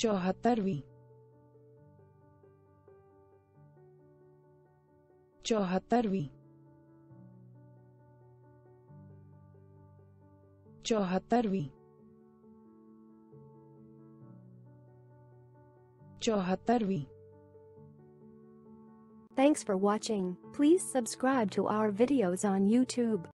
चौहत्तरवीं चौहत्तरवीं चौहत्तरवीं चौहत्तरवीं Thanks for watching. Please subscribe to our videos on YouTube.